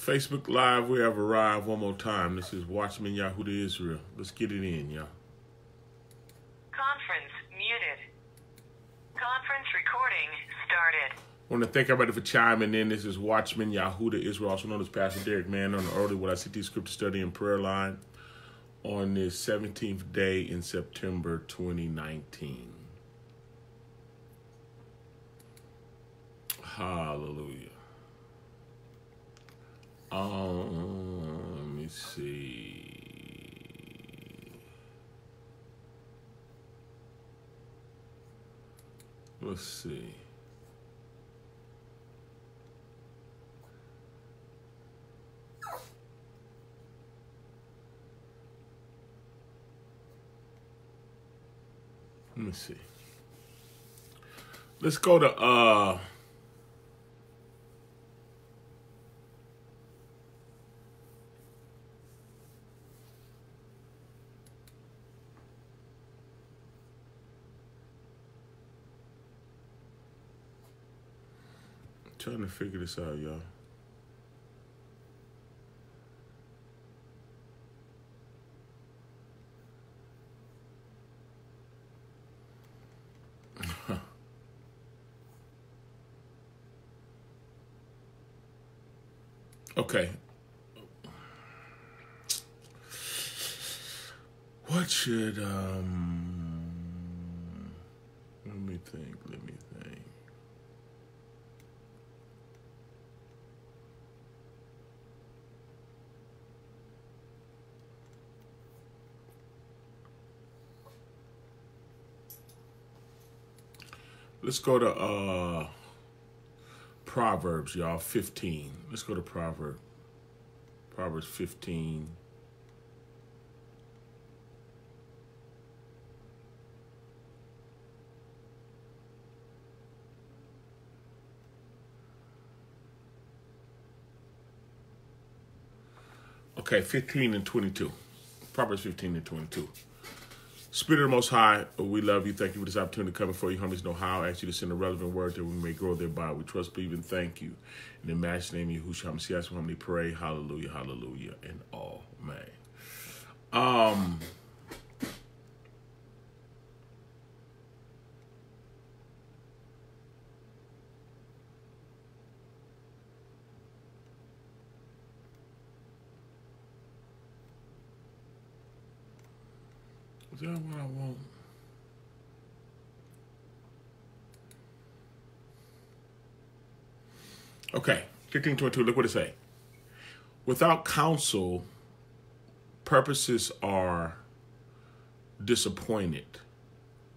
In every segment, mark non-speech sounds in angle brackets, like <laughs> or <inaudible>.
Facebook Live, we have arrived one more time. This is Watchman Yahudah Yisrael. Let's get it in, y'all. Conference muted. Conference recording started. I want to thank everybody for chiming in. This is Watchman Yahudah Yisrael, also known as Pastor Derrick Mann on the early what I see these scripture study and prayer line on this 17th day in September 2019. Hallelujah. Um, let me see. Let's see. Let me see. Let's go to uh trying to figure this out, y'all. <laughs> okay. What should um let me think, let me think. Let's go to uh Proverbs, y'all. 15. Let's go to Proverbs. Proverbs 15. Okay, 15 and 22. Proverbs 15 and 22. Spirit of the Most High, we love you. Thank you for this opportunity to come before you. Homies know how. I ask you to send a relevant word that we may grow thereby. We trust, believe, and thank you. In the match name Yahushua HaMashiach, many pray, hallelujah, hallelujah, and all, man. Um, that what I want? Okay, 1522, look what it say. Without counsel, purposes are disappointed,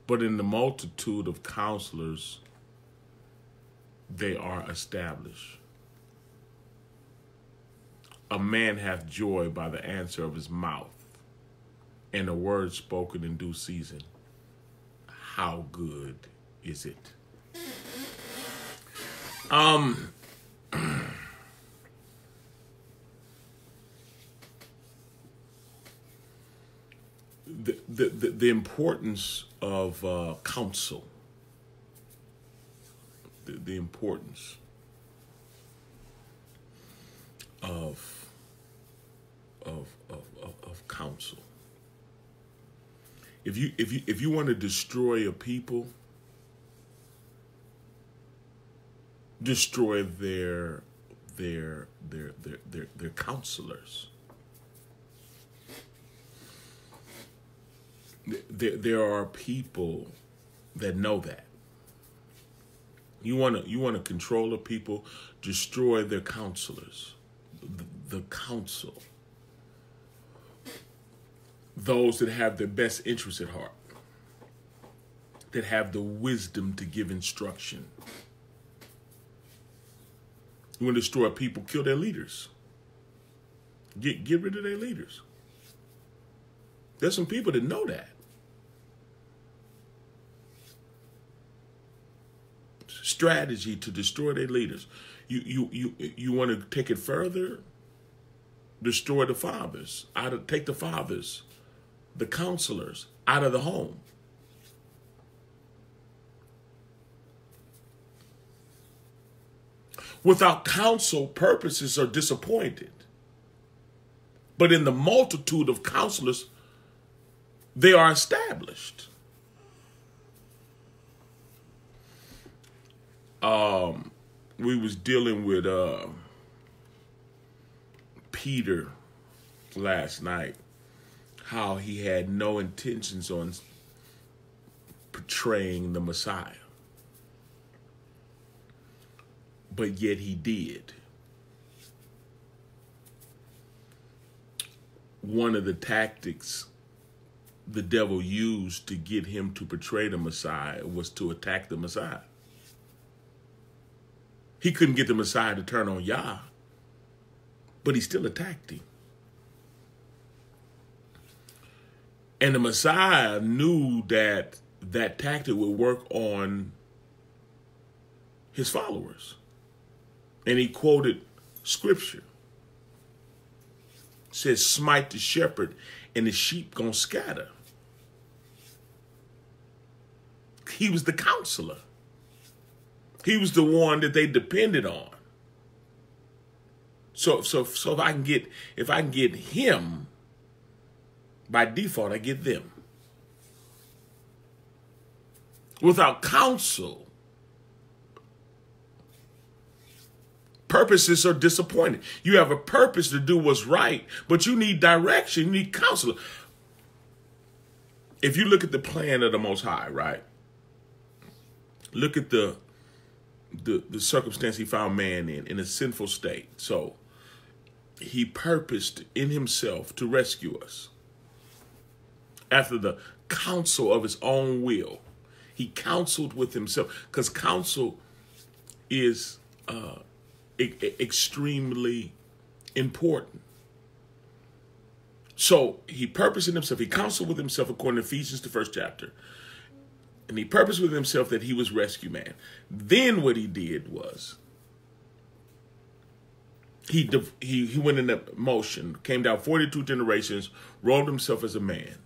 but in the multitude of counselors, they are established. A man hath joy by the answer of his mouth, and a word spoken in due season. How good is it? Um, <clears throat> the, the, the, importance of uh, counsel, the, the importance of, of, of, of, of counsel. If you, if, you, if you want to destroy a people, destroy their, their, their, their, their, their counselors. there, there are people that know that. You want to you want to control the people, destroy their counselors, the, the counsel, those that have their best interests at heart, that have the wisdom to give instruction. You want to destroy people, kill their leaders. Get get rid of their leaders. There's some people that know that. Strategy to destroy their leaders. You you you you want to take it further? Destroy the fathers. Of take the fathers, the counselors out of the home. Without counsel, purposes are disappointed. But in the multitude of counselors, they are established. Um, we was dealing with uh, Peter last night, how he had no intentions on portraying the Messiah. But yet he did. One of the tactics the devil used to get him to portray the Messiah was to attack the Messiah. He couldn't get the Messiah to turn on Yah, but he still attacked him. And the Messiah knew that that tactic would work on his followers. And he quoted scripture. It says, smite the shepherd and the sheep gonna scatter. He was the counselor. He was the one that they depended on. So so so if I can get if I can get him, by default I get them. Without counsel, purposes are disappointed. You have a purpose to do what's right, but you need direction, you need counsel. If you look at the plan of the Most High, right? Look at the the, the circumstance he found man in, in a sinful state. So he purposed in himself to rescue us. After the counsel of his own will, he counseled with himself because counsel is uh, e- extremely important. So he purposed in himself, he counseled with himself according to Ephesians, the first chapter. And he purposed with himself that he was rescue man. Then what he did was he he he went into motion, came down 42 generations, rolled himself as a man.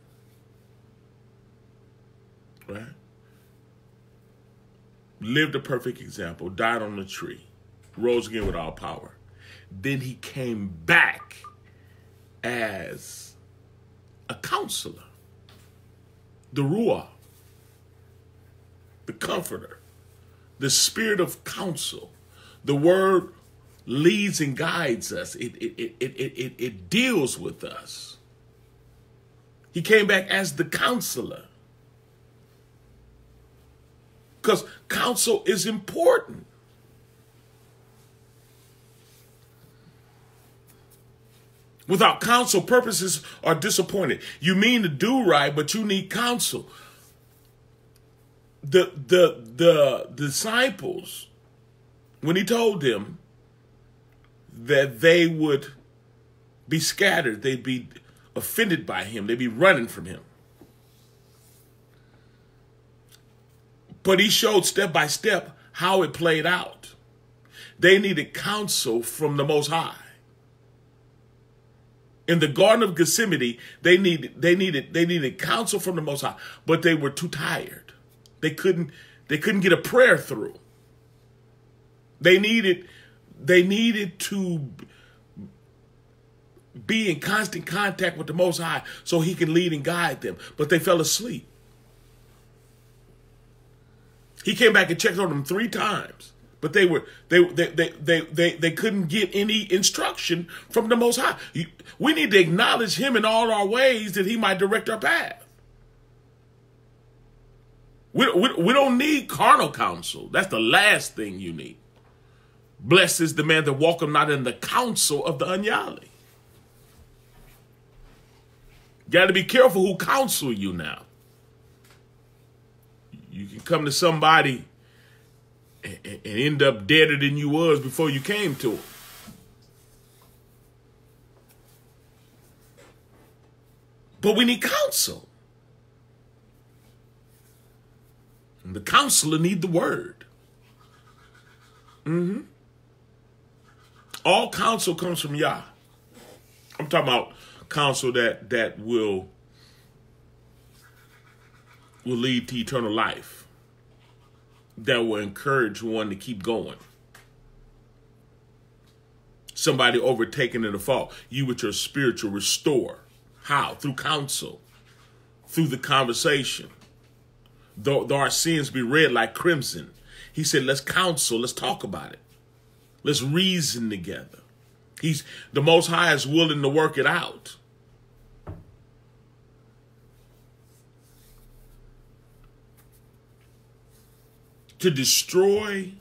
Right? Lived a perfect example, died on the tree rose again with all power. Then he came back as a counselor, the Ruah, the comforter, the spirit of counsel. The word leads and guides us, it, it, it, it, it, it deals with us. He came back as the counselor. Because counsel is important. Without counsel, purposes are disappointed. You mean to do right, but you need counsel. The the the disciples, when he told them that they would be scattered, they'd be offended by him, they'd be running from him. But he showed step by step how it played out. They needed counsel from the Most High in the Garden of Gethsemane, they needed they needed they needed counsel from the Most High, but they were too tired. They couldn't they couldn't get a prayer through. They needed they needed to be in constant contact with the Most High so He can lead and guide them, but they fell asleep. He came back and checked on them three times. But they were they they they they they, they couldn't get any instruction from the Most High. We need to acknowledge Him in all our ways that He might direct our path. We, we, we don't need carnal counsel. That's the last thing you need. Blessed is the man that walketh not in the counsel of the ungodly. Got to be careful who counsel you now. You can come to somebody and, and end up deader than you was before you came to it. But we need counsel. And the counselor need the word. Mm-hmm. All counsel comes from Yah. I'm talking about counsel that that will will lead to eternal life that will encourage one to keep going. somebody overtaken in the fall. You with your spiritual restore. How? Through counsel, through the conversation. Though, though our sins be red like crimson, he said, let's counsel, let's talk about it. Let's reason together. He's the most high is willing to work it out. To destroy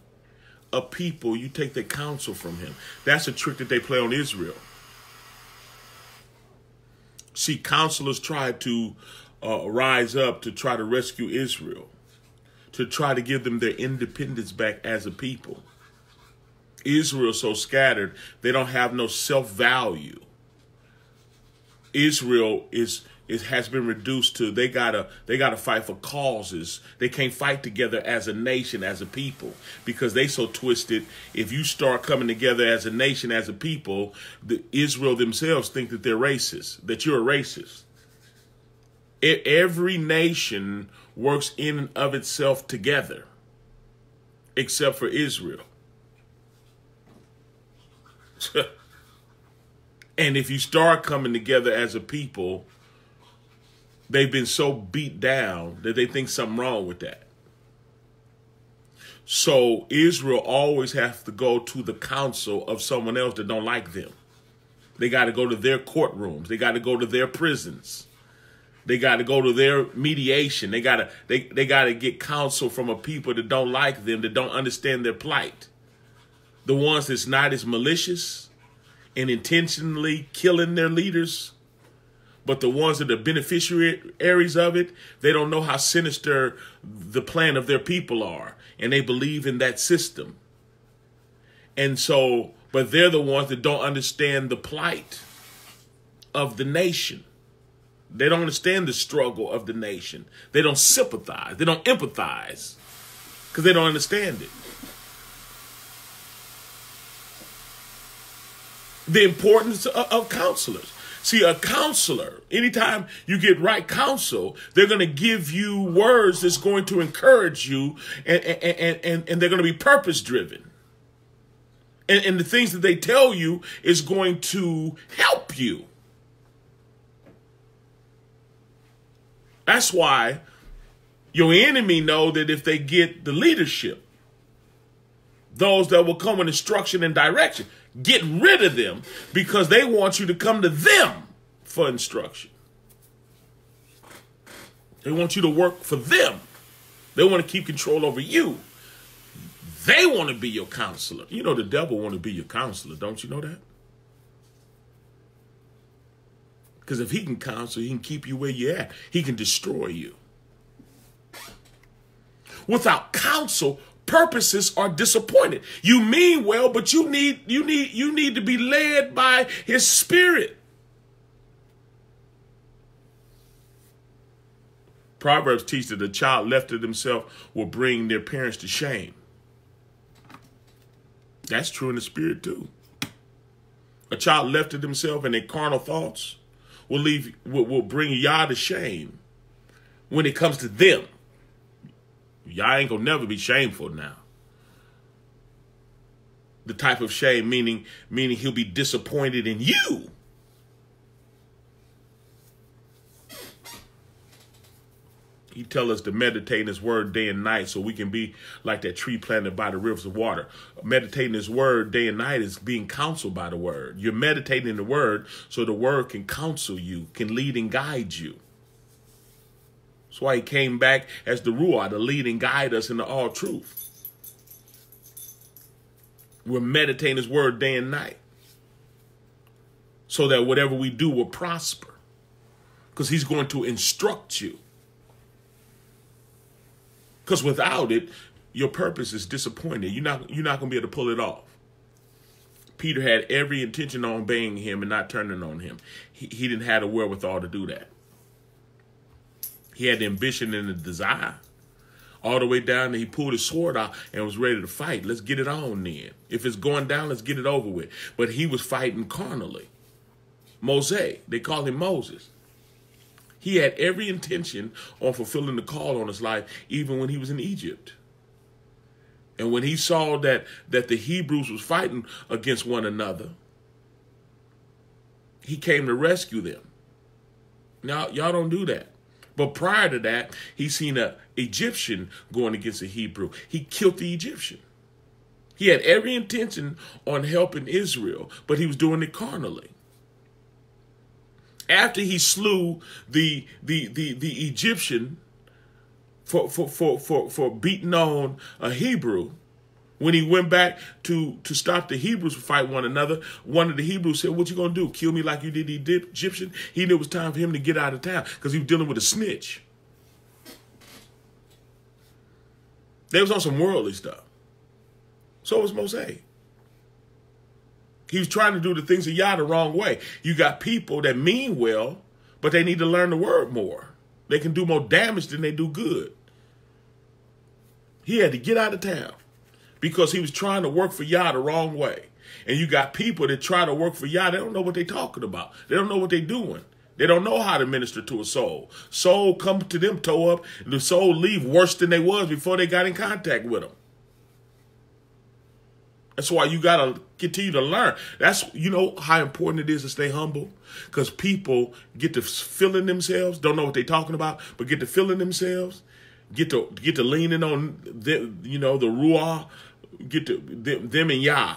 a people, you take the counsel from him. That's a trick that they play on Israel. See, counselors tried to uh, rise up to try to rescue Israel, to try to give them their independence back as a people. Israel so scattered, they don't have no self value. Israel is it has been reduced to they gotta they gotta fight for causes. They can't fight together as a nation, as a people, because they so twisted. If you start coming together as a nation, as a people, the Israel themselves think that they're racist, that you're a racist. every nation works in and of itself together, except for Israel. <laughs> and if you start coming together as a people, they've been so beat down that they think something wrong with that. So Israel always has to go to the council of someone else that don't like them. They got to go to their courtrooms. They got to go to their prisons. They got to go to their mediation. They got to they they got to get counsel from a people that don't like them, that don't understand their plight. The ones that's not as malicious and intentionally killing their leaders but the ones that are beneficiaries of it, they don't know how sinister the plan of their people are, and they believe in that system. And so, but they're the ones that don't understand the plight of the nation. They don't understand the struggle of the nation. They don't sympathize. They don't empathize because they don't understand it. The importance of, of counselors. See, a counselor, anytime you get right counsel, they're going to give you words that's going to encourage you and, and, and, and they're going to be purpose driven. And, and the things that they tell you is going to help you. That's why your enemy know that if they get the leadership, those that will come with instruction and direction, Get rid of them because they want you to come to them for instruction. They want you to work for them. They want to keep control over you. They want to be your counselor. You know the devil want to be your counselor, don't you know that? Because if he can counsel, he can keep you where you're at. He can destroy you. Without counsel, purposes are disappointed. You mean well, but you need you need you need to be led by his spirit. Proverbs teach that a child left to themselves will bring their parents to shame. That's true in the spirit too. A child left to themselves and their carnal thoughts will leave will, will bring Yah to shame when it comes to them. Y'all ain't gonna never be shameful now. The type of shame meaning meaning he'll be disappointed in you. He tell us to meditate in his word day and night so we can be like that tree planted by the rivers of water. Meditating his word day and night is being counseled by the word. You're meditating in the word so the word can counsel you, can lead and guide you. That's why he came back as the Ruah to lead and guide us into all truth. We're meditating his word day and night. So that whatever we do will prosper. Because he's going to instruct you. Because without it, your purpose is disappointed. You're not you're not gonna be able to pull it off. Peter had every intention on obeying him and not turning on him. He, he didn't have the wherewithal to do that. He had the ambition and the desire. All the way down, he pulled his sword out and was ready to fight. Let's get it on then. If it's going down, let's get it over with. But he was fighting carnally. Moses, they call him Moses. He had every intention on fulfilling the call on his life, even when he was in Egypt. And when he saw that that the Hebrews was fighting against one another, he came to rescue them. Now, y'all don't do that. But prior to that, he seen a Egyptian going against a Hebrew. He killed the Egyptian. He had every intention on helping Israel, but he was doing it carnally. After he slew the the the, the Egyptian for, for, for, for, for beating on a Hebrew, when he went back to, to stop the Hebrews from fight one another, one of the Hebrews said, what you going to do, kill me like you did the Egyptian? He knew it was time for him to get out of town because he was dealing with a snitch. They was on some worldly stuff. So was Moshe. He was trying to do the things of Yah the wrong way. You got people that mean well, but they need to learn the word more. They can do more damage than they do good. He had to get out of town because he was trying to work for Yah the wrong way. And you got people that try to work for Yah, they don't know what they're talking about. They don't know what they're doing. They don't know how to minister to a soul. Soul come to them toe up, and the soul leave worse than they was before they got in contact with them. That's why you gotta continue to learn. That's you know how important it is to stay humble, because people get to feeling themselves, don't know what they're talking about, but get to feeling themselves, get to get to leaning on the, you know the ruah, get to them, them and Yah.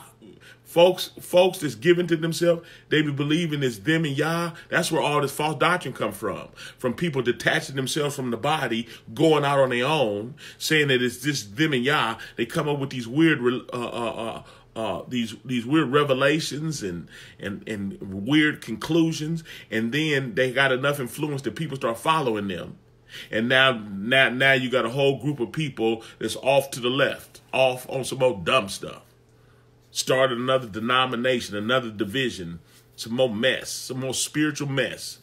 Folks, folks that's given to themselves, they be believing it's them and Yah. That's where all this false doctrine come from. From people detaching themselves from the body, going out on their own, saying that it's just them and Yah. They come up with these weird, uh, uh, uh, uh, these these weird revelations and and and weird conclusions, and then they got enough influence that people start following them. And now, now, now you got a whole group of people that's off to the left, off on some old dumb stuff started another denomination, another division, some more mess, some more spiritual mess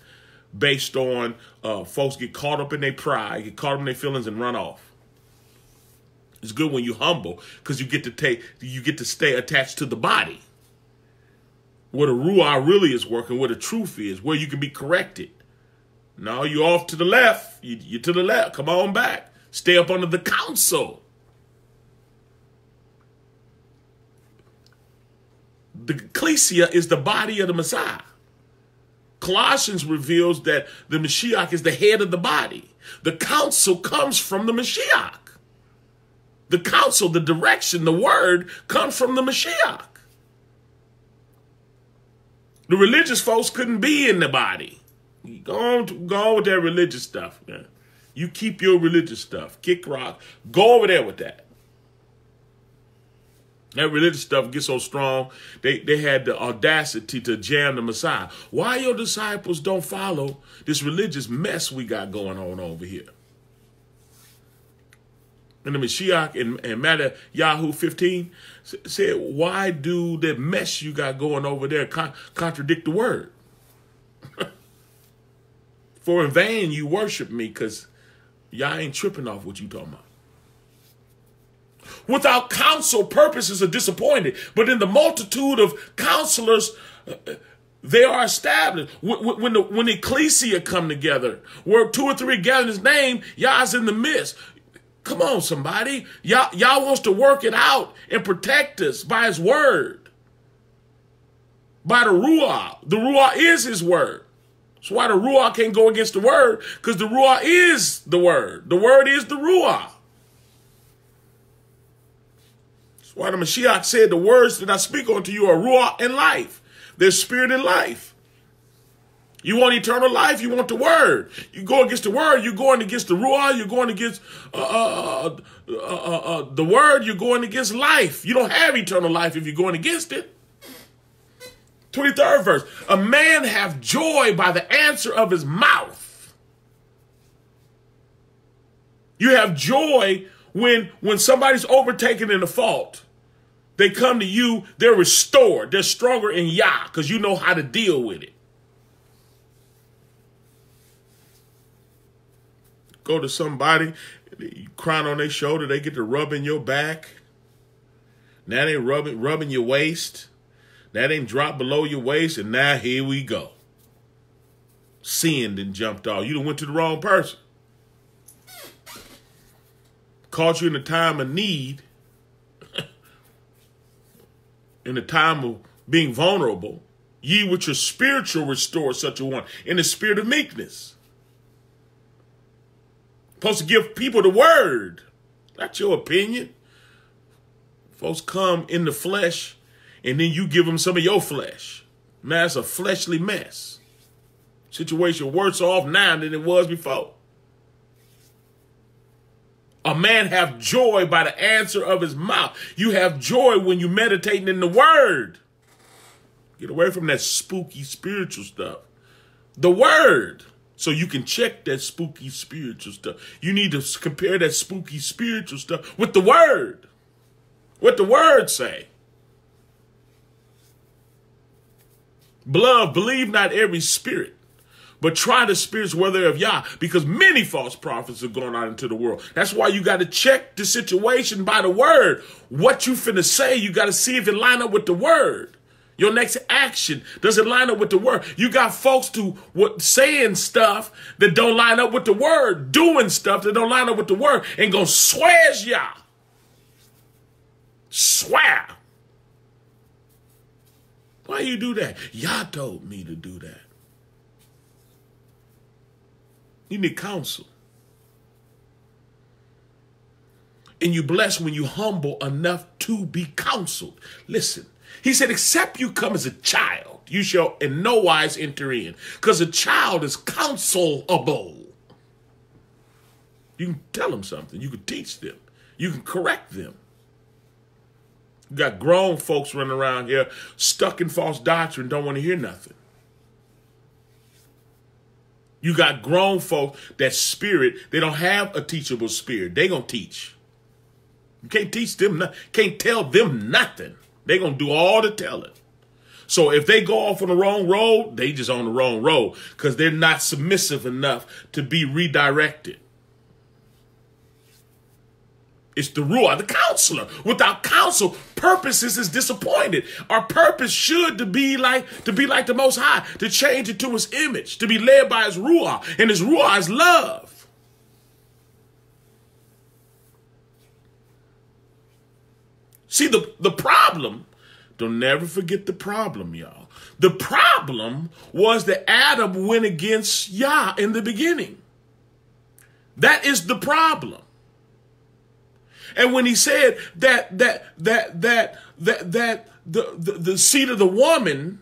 based on uh, folks get caught up in their pride, get caught up in their feelings and run off. It's good when you humble because you get to take, you get to stay attached to the body. Where the ruah really is working, where the truth is, where you can be corrected. No, you off to the left. You, you're to the left. Come on back. Stay up under the counsel. the ecclesia is the body of the Messiah. Colossians reveals that the Mashiach is the head of the body. The counsel comes from the Mashiach. The counsel, the direction, the word comes from the Mashiach. The religious folks couldn't be in the body. Go on, go on with that religious stuff, man. You keep your religious stuff. Kick rock. Go over there with that. That religious stuff gets so strong, they, they had the audacity to jam the Messiah. Why your disciples don't follow this religious mess we got going on over here? And the Mashiach and, and Matter Yahoo 15 said, why do the mess you got going over there con- contradict the word? For in vain you worship me because y'all ain't tripping off what you talking about. Without counsel, purposes are disappointed. But in the multitude of counselors, uh, they are established. When the when ecclesia come together, where two or three gather in his name, y'all's in the midst. Come on, somebody. y'all wants to work it out and protect us by his word. By the Ruah. The Ruah is his word. That's why the Ruah can't go against the word, because the Ruah is the word. The word is the Ruah. That's Why the Mashiach said, the words that I speak unto you are ruah and life. There's spirit and life. You want eternal life? You want the word. You go against the word, you're going against the ruah, you're going against uh uh uh, uh, uh, uh, the word, you're going against life. You don't have eternal life if you're going against it. 23rd verse. A man have joy by the answer of his mouth. You have joy when when somebody's overtaken in a fault. They come to you, they're restored. They're stronger in Yah because you know how to deal with it. Go to somebody, crying on their shoulder, they get to rubbing your back. Now they rubbing rubbing your waist. That ain't dropped below your waist, and now here we go. Sinned and jumped off. You done went to the wrong person. Caught you in a time of need <laughs> in a time of being vulnerable, Ye which are spiritual restore such a one in the spirit of meekness. Supposed to give people the word, not your opinion. Folks come in the flesh, and then you give them some of your flesh. Man, it's a fleshly mess. Situation worse off now than it was before. A man have joy by the answer of his mouth. You have joy when you meditating in the word. Get away from that spooky spiritual stuff. The word. So you can check that spooky spiritual stuff. You need to compare that spooky spiritual stuff with the word. What the word say. Beloved, believe not every spirit, but try the spirits whether of Yah, because many false prophets are going out into the world. That's why you got to check the situation by the word. What you finna say, you got to see if it line up with the word. Your next action does it line up with the word? You got folks to what saying stuff that don't line up with the word, doing stuff that don't line up with the word, and gonna swears Yah. Swear. Why you do that? Y'all told me to do that. You need counsel. And you bless when you humble enough to be counseled. Listen, he said, except you come as a child, you shall in no wise enter in. Because a child is counselable. You can tell them something. You can teach them. You can correct them. You got grown folks running around here stuck in false doctrine, don't want to hear nothing. You got grown folks that spirit, they don't have a teachable spirit. They gonna teach. You can't teach them, nothing. can't tell them nothing. They gonna do all the telling. So if they go off on the wrong road, they just on the wrong road because they're not submissive enough to be redirected. It's the ruler, the counselor. Without counsel, purposes is disappointed. Our purpose should to be like to be like the Most High, to change it to His image, to be led by His ruah, and His ruah is love. See the the problem. Don't never forget the problem, y'all. The problem was that Adam went against Yah in the beginning. That is the problem. And when he said that that that that that that the, the, the seed of the woman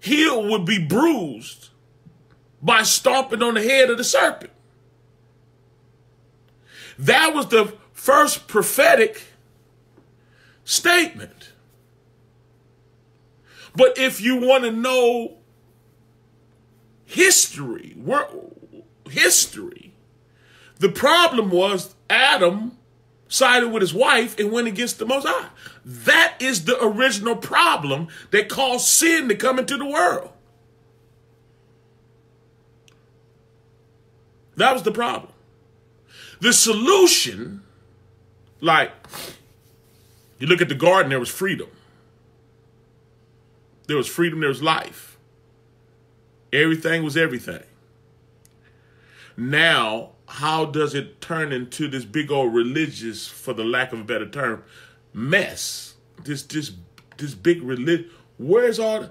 heel would be bruised by stomping on the head of the serpent. That was the first prophetic statement. But if you want to know history, history, the problem was Adam sided with his wife and went against the Most High. That is the original problem that caused sin to come into the world. That was the problem. The solution, like, you look at the garden, there was freedom. There was freedom, there was life. Everything was everything. Now, how does it turn into this big old religious, for the lack of a better term, mess? This this this big religion. Where's all?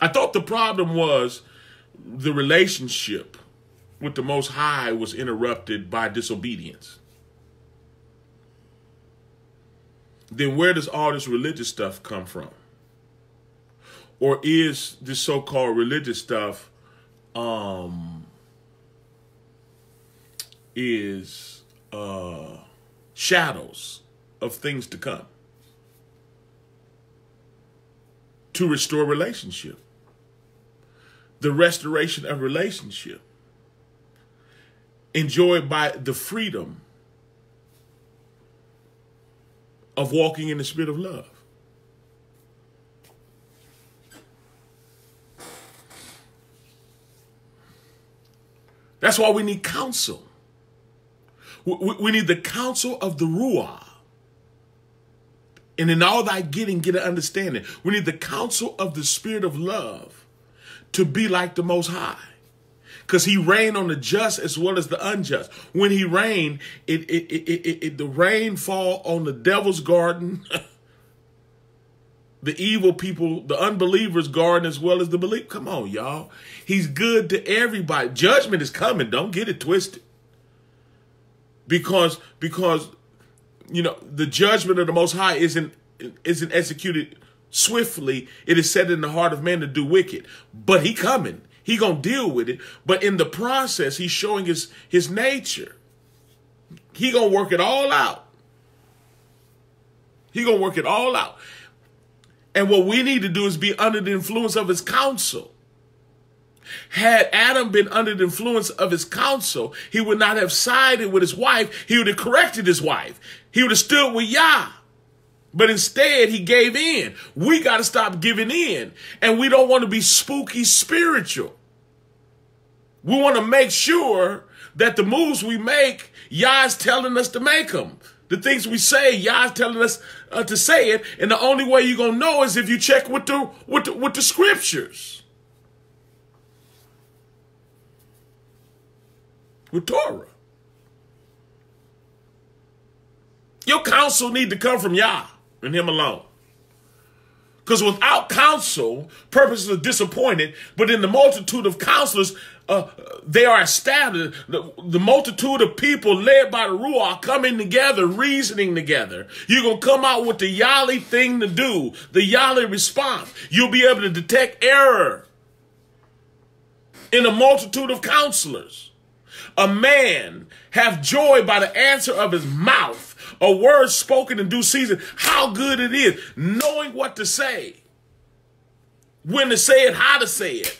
I thought the problem was the relationship with the Most High was interrupted by disobedience. Then where does all this religious stuff come from? Or is this so-called religious stuff um is uh, shadows of things to come to restore relationship. The restoration of relationship enjoyed by the freedom of walking in the spirit of love. That's why we need counsel. We, we need the counsel of the Ruah. And in all thy getting, get an understanding. We need the counsel of the spirit of love to be like the Most High. because he rained on the just as well as the unjust. When he rained, it, it, it, it, the rain fall on the devil's garden, <laughs> the evil people, the unbelievers' garden as well as the belief. Come on, y'all. He's good to everybody. Judgment is coming. Don't get it twisted. Because because you know the judgment of the Most High isn't isn't executed swiftly. It is set in the heart of man to do wicked, but he coming. He gonna deal with it. But in the process, he's showing his his nature. He gonna work it all out. He gonna work it all out. And what we need to do is be under the influence of his counsel. Had Adam been under the influence of his counsel, he would not have sided with his wife. He would have corrected his wife. He would have stood with Yah. But instead, he gave in. We got to stop giving in. And we don't want to be spooky spiritual. We want to make sure that the moves we make, Yah is telling us to make them. The things we say, Yah is telling us uh, to say it. And the only way you're going to know is if you check with the, with the, with the scriptures. With Torah. Your counsel need to come from Yah and him alone. Because without counsel, purposes are disappointed, but in the multitude of counselors, uh, they are established. The, the, multitude of people led by the Ruach coming together, reasoning together. You're going to come out with the Yahly thing to do, the Yahly response. You'll be able to detect error in a multitude of counselors. A man have joy by the answer of his mouth a word spoken in due season, how good it is, knowing what to say, when to say it, how to say it.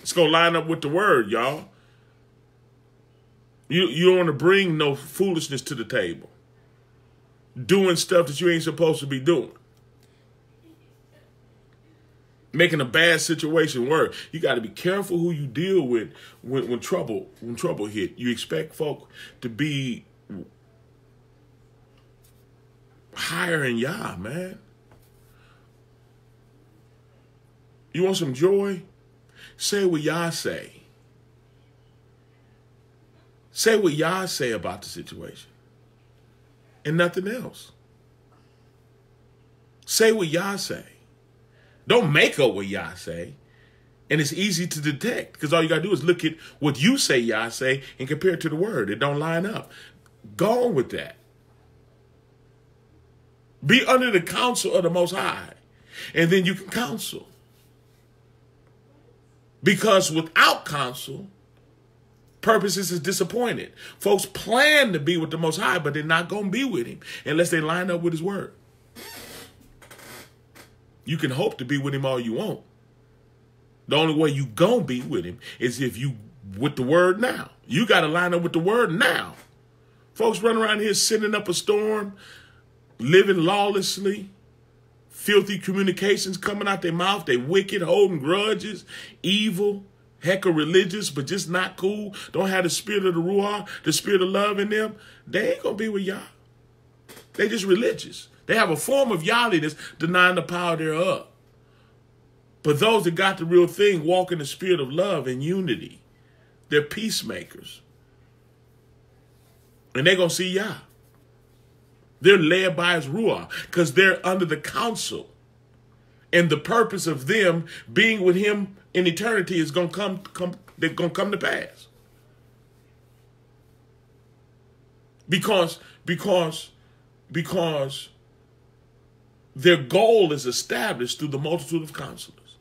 It's going to line up with the word, y'all. You, you don't want to bring no foolishness to the table. Doing stuff that you ain't supposed to be doing making a bad situation worse. You got to be careful who you deal with when, when trouble when trouble hit. You expect folk to be higher in Yah, man. You want some joy? Say what Yah say. Say what Yah say about the situation. And nothing else. Say what Yah say. Don't make up what Yah say. And it's easy to detect because all you got to do is look at what you say Yah say and compare it to the word. It don't line up. Go on with that. Be under the counsel of the Most High. And then you can counsel. Because without counsel, purposes is disappointed. Folks plan to be with the Most High, but they're not going to be with Him unless they line up with His Word. You can hope to be with Him all you want. The only way you to be with Him is if you with the Word now. You got to line up with the Word now. Folks run around here sending up a storm, living lawlessly, filthy communications coming out their mouth. They wicked, holding grudges, evil, heck of religious, but just not cool. Don't have the spirit of the Ruah, the spirit of love in them. They ain't to be with Yah. They just religious. They have a form of Yahliness denying the power thereof. But those that got the real thing walk in the spirit of love and unity. They're peacemakers. And they're going to see Yah. They're led by his Ruah because they're under the counsel. And the purpose of them being with him in eternity is going to come, come they're going to come to pass. Because, because, because their goal is established through the multitude of counselors.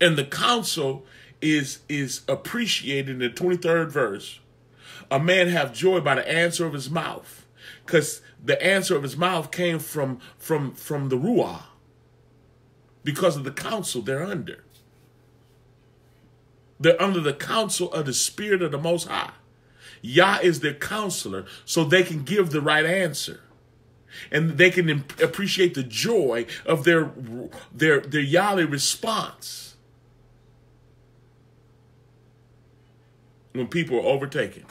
And the counsel is is appreciated in the 23rd verse. A man have joy by the answer of his mouth. Because the answer of his mouth came from from from the Ruah. Because of the counsel they're under. They're under the counsel of the Spirit of the Most High. Yah is their counselor, so they can give the right answer. And they can appreciate the joy of their their their Yahweh response. when people are overtaken,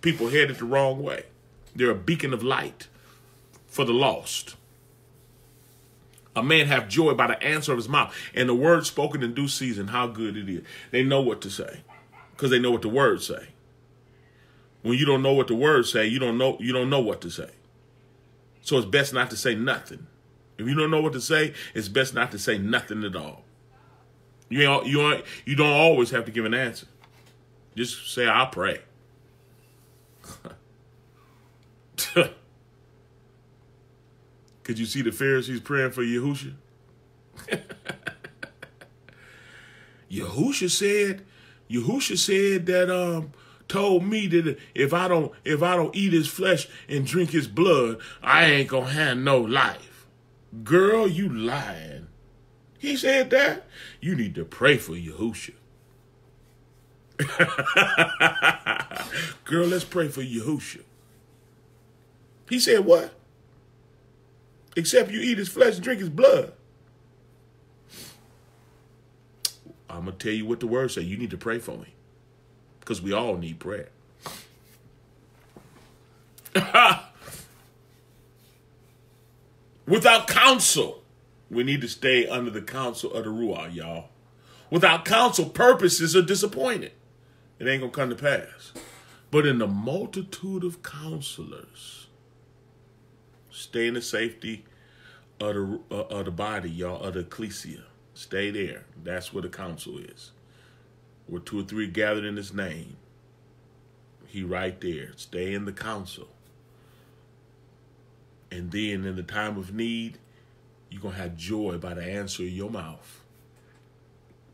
people headed the wrong way. They're a beacon of light for the lost. A man have joy by the answer of his mouth. And the word spoken in due season, how good it is. They know what to say. Because they know what the words say. When you don't know what the words say, you don't know you don't know what to say. So it's best not to say nothing. If you don't know what to say, it's best not to say nothing at all. You ain't, you ain't, you don't always have to give an answer. Just say I'll pray. <laughs> Could you see the Pharisees praying for Yahusha? <laughs> Yahusha said, Yahusha said that um told me that if I don't if I don't eat his flesh and drink his blood, I ain't gonna have no life. Girl, you lying. He said that. You need to pray for Yahusha. <laughs> Girl, let's pray for Yahusha. He said what? Except you eat his flesh and drink his blood. I'm gonna tell you what the word say. You need to pray for me. Because we all need prayer. <laughs> Without counsel, we need to stay under the counsel of the Ruah, y'all. Without counsel, purposes are disappointed. It ain't gonna come to pass. But in the multitude of counselors, stay in the safety of the, uh, of the body, y'all, of the ecclesia. Stay there. That's where the council is. Where two or three gathered in his name. He right there. Stay in the council. And then in the time of need, you're going to have joy by the answer of your mouth.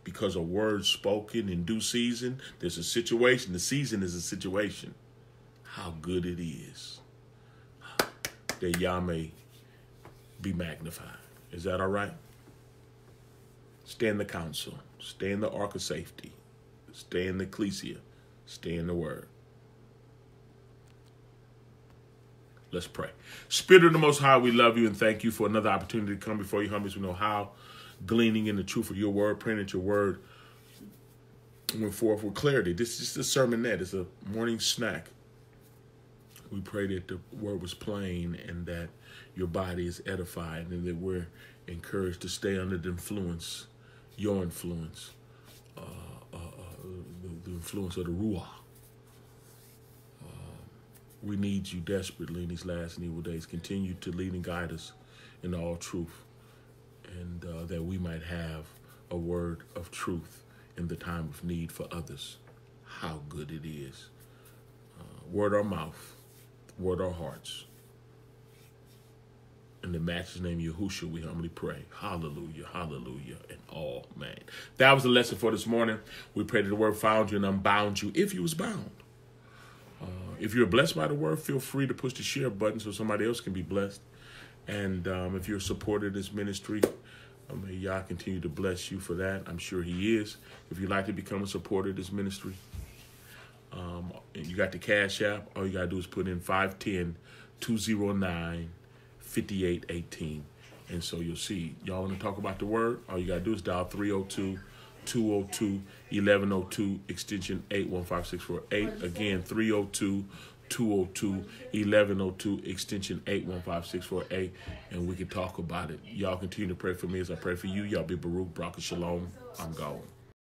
Because a word spoken in due season, there's a situation. The season is a situation. How good it is that Yah may be magnified. Is that all right? Stay in the council. Stay in the ark of safety. Stay in the ecclesia. Stay in the word. Let's pray. Spirit of the Most High, we love you and thank you for another opportunity to come before you, humble we know how, gleaning in the truth of your word, praying that your word went forth with clarity. This is a sermonette. It's a morning snack. We pray that the word was plain and that your body is edified and that we're encouraged to stay under the influence, your influence, uh, influence of the Ruah. Uh, we need you desperately in these last and evil days. Continue to lead and guide us in all truth, and uh, that we might have a word of truth in the time of need for others. How good it is. Uh, word our mouth, word our hearts. In the Master's name, Yahushua, we humbly pray. Hallelujah, hallelujah, and all man. That was the lesson for this morning. We pray that the word found you and unbound you if you was bound. Uh, if you're blessed by the word, feel free to push the share button so somebody else can be blessed. And um, if you're a supporter of this ministry, uh, may Yah continue to bless you for that. I'm sure He is. If you'd like to become a supporter of this ministry, um, you got the Cash App. All you got to do is put in 510 209 5818. And so you'll see, y'all want to talk about the word? All you got to do is dial 302 202 1102 extension 815648. Again, 302 202 1102 extension 815648. And we can talk about it. Y'all continue to pray for me as I pray for you. Y'all be Baruch, Barak, and Shalom. I'm gone.